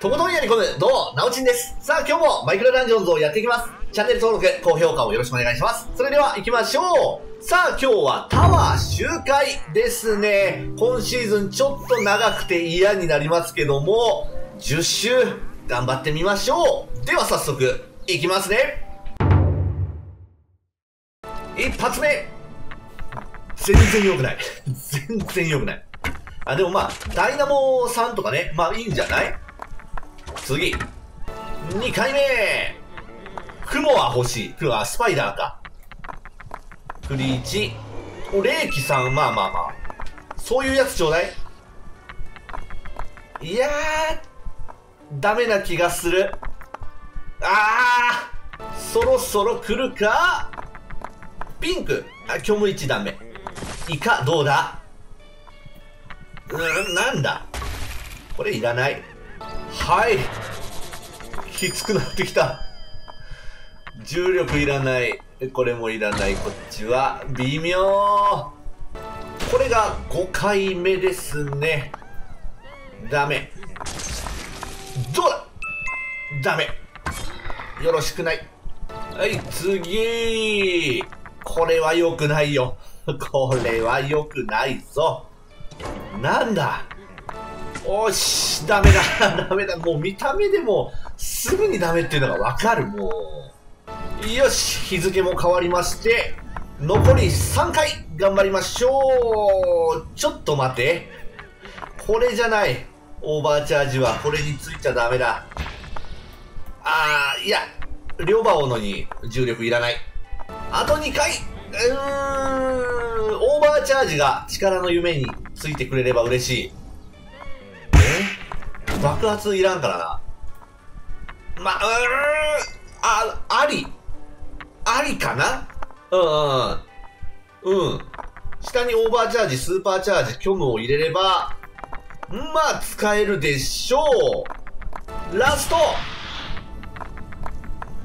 とことんやり込む、どう、なおちんです。さあ、今日もマイクロダンジョンズをやっていきます。チャンネル登録、高評価をよろしくお願いします。それでは行きましょう。さあ、今日はタワー周回ですね。今シーズンちょっと長くて嫌になりますけども、10周頑張ってみましょう。では早速、いきますね。一発目全然良くない。全然良くない。あ、でもまあ、ダイナモさんとかね、まあいいんじゃない？次。2回目雲は欲しい。雲はスパイダーか。クリーチ。お、レイキさん、まあまあまあ。そういうやつちょうだい。いやー、ダメな気がする。あー、そろそろ来るかピンク。あ、虚無1ダメ。イカ、どうだ？うん、なんだ？これいらない。はい。きつくなってきた。重力いらない。これもいらない。こっちは微妙。これが5回目ですね。ダメ。どうだ？ダメ。よろしくない。はい、次。これは良くないよ。これは良くないぞ。なんだ？おし、ダメだ、ダメだ。もう見た目でもすぐにダメっていうのがわかる、もう。よし、日付も変わりまして、残り3回頑張りましょう。ちょっと待って。これじゃない。オーバーチャージはこれについちゃダメだ。あー、いや、両馬王のに重力いらない。あと2回うーん、オーバーチャージが力の夢についてくれれば嬉しい。爆発いらんからな。ま、うー、あ、あり。ありかな？うん、うん。うん。下にオーバーチャージ、スーパーチャージ、虚無を入れれば、まあ、使えるでしょう。ラスト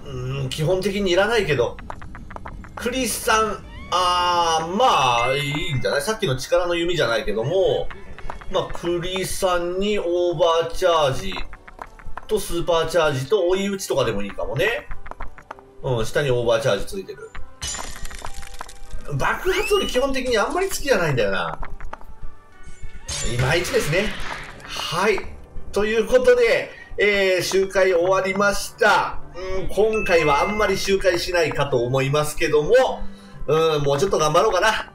うん、基本的にいらないけど、クリスさん、あー、まあ、いいんじゃない？さっきの力の弓じゃないけども、まあ、クリさんにオーバーチャージとスーパーチャージと追い打ちとかでもいいかもね。うん、下にオーバーチャージついてる。爆発より基本的にあんまり好きじゃないんだよな。いまいちですね。はい。ということで、えー、集会終わりました。うん、今回はあんまり集会しないかと思いますけども、うん、もうちょっと頑張ろうかな。